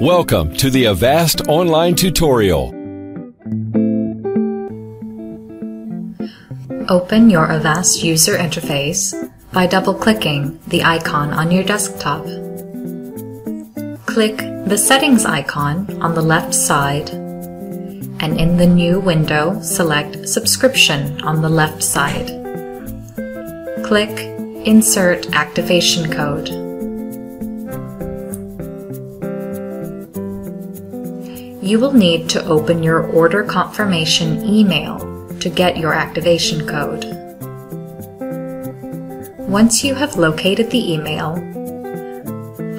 Welcome to the Avast online tutorial. Open your Avast user interface by double-clicking the icon on your desktop. Click the Settings icon on the left side and in the new window select Subscription on the left side. Click Insert Activation Code. You will need to open your order confirmation email to get your activation code. Once you have located the email,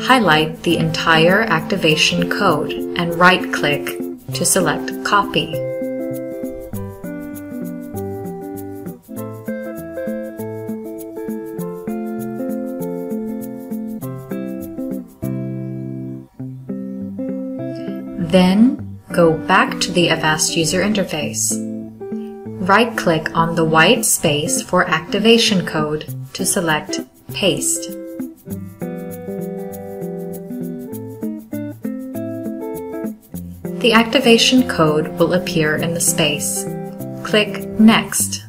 highlight the entire activation code and right-click to select Copy. Then go back to the Avast user interface. Right-click on the white space for activation code to select Paste. The activation code will appear in the space. Click Next.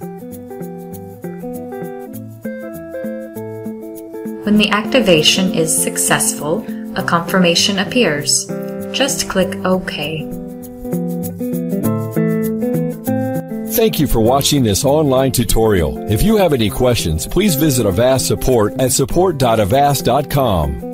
When the activation is successful, a confirmation appears just click OK. Thank you for watching this online tutorial. If you have any questions, please visit Avast support at support.avast.com.